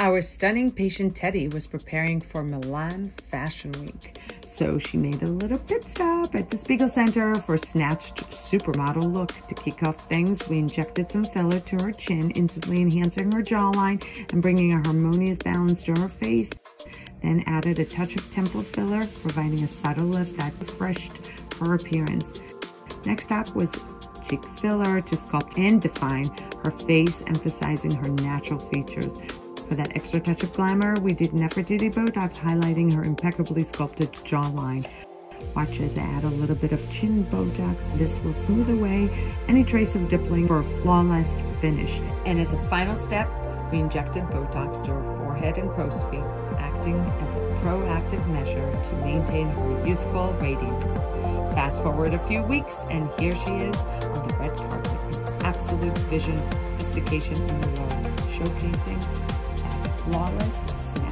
Our stunning patient Teddy was preparing for Milan Fashion Week, so she made a little pit stop at the Spiegel Center for snatched supermodel look. To kick off things, we injected some filler to her chin, instantly enhancing her jawline and bringing a harmonious balance to her face. Then added a touch of temple filler, providing a subtle lift that refreshed her appearance. Next up was cheek filler to sculpt and define her face, emphasizing her natural features. For that extra touch of glamour, we did Nefertiti Botox, highlighting her impeccably sculpted jawline. Watch as I add a little bit of chin Botox. This will smooth away any trace of dimpling for a flawless finish. And as a final step, we injected Botox to her forehead and crow's feet, acting as a proactive measure to maintain her youthful radiance. Fast forward a few weeks, and here she is on the red carpet, an absolute vision, of sophistication, in the world, showcasing flawless